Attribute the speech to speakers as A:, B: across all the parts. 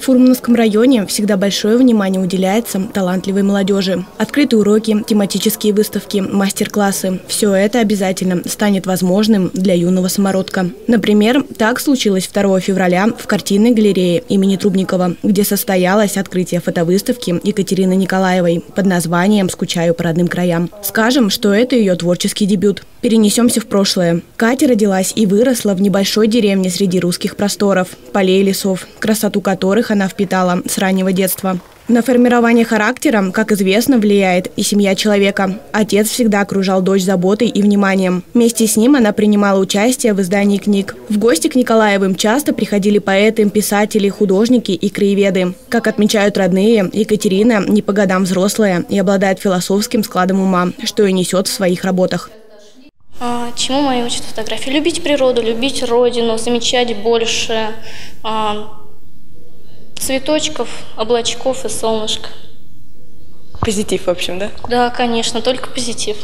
A: В Фурмановском районе всегда большое внимание уделяется талантливой молодежи. Открытые уроки, тематические выставки, мастер-классы – все это обязательно станет возможным для юного самородка. Например, так случилось 2 февраля в картинной галерее имени Трубникова, где состоялось открытие фотовыставки Екатерины Николаевой под названием «Скучаю по родным краям». Скажем, что это ее творческий дебют. Перенесемся в прошлое. Катя родилась и выросла в небольшой деревне среди русских просторов, полей лесов, красоту которых она впитала с раннего детства. На формирование характера, как известно, влияет и семья человека. Отец всегда окружал дочь заботой и вниманием. Вместе с ним она принимала участие в издании книг. В гости к Николаевым часто приходили поэты, писатели, художники и краеведы. Как отмечают родные, Екатерина не по годам взрослая и обладает философским складом ума, что и несет в своих работах.
B: А, чему мои учат фотографии? Любить природу, любить родину, замечать больше, а, цветочков, облачков и солнышка.
C: Позитив, в общем, да?
B: Да, конечно, только позитив.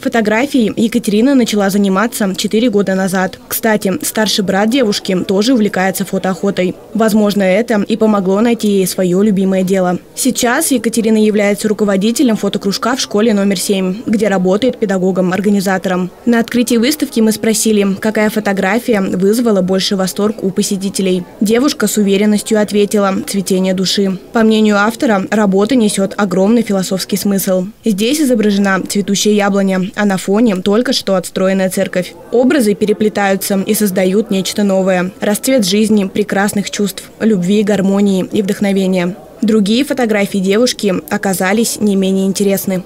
A: Фотографией Екатерина начала заниматься 4 года назад. Кстати, старший брат девушки тоже увлекается фотоохотой. Возможно, это и помогло найти ей свое любимое дело. Сейчас Екатерина является руководителем фотокружка в школе номер 7, где работает педагогом-организатором. На открытии выставки мы спросили, какая фотография вызвала больше восторг у посетителей. Девушка с уверенностью ответила «Цветение души». По мнению автора, работа несет огромный философский смысл. Здесь изображена цветущая яблоня, а на фоне только что отстроенная церковь. Образы переплетаются и создают нечто новое. Расцвет жизни, прекрасных чувств, любви, гармонии и вдохновения. Другие фотографии девушки оказались не менее интересны.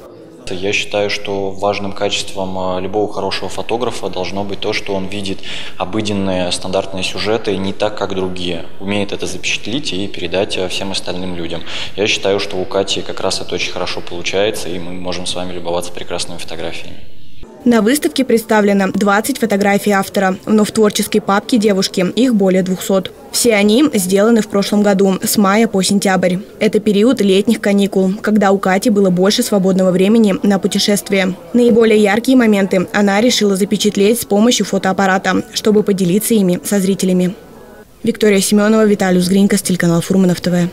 D: Я считаю, что важным качеством а, любого хорошего фотографа должно быть то, что он видит обыденные стандартные сюжеты не так, как другие. Умеет это запечатлить и передать а, всем остальным людям. Я считаю, что у Кати как раз это очень хорошо получается, и мы можем с вами любоваться прекрасными фотографиями.
A: На выставке представлено 20 фотографий автора, но в творческой папке девушки их более 200. Все они сделаны в прошлом году, с мая по сентябрь. Это период летних каникул, когда у Кати было больше свободного времени на путешествие. Наиболее яркие моменты она решила запечатлеть с помощью фотоаппарата, чтобы поделиться ими со зрителями. Виктория Семенова, Виталий Гринько, телеканал Фурманов ТВ.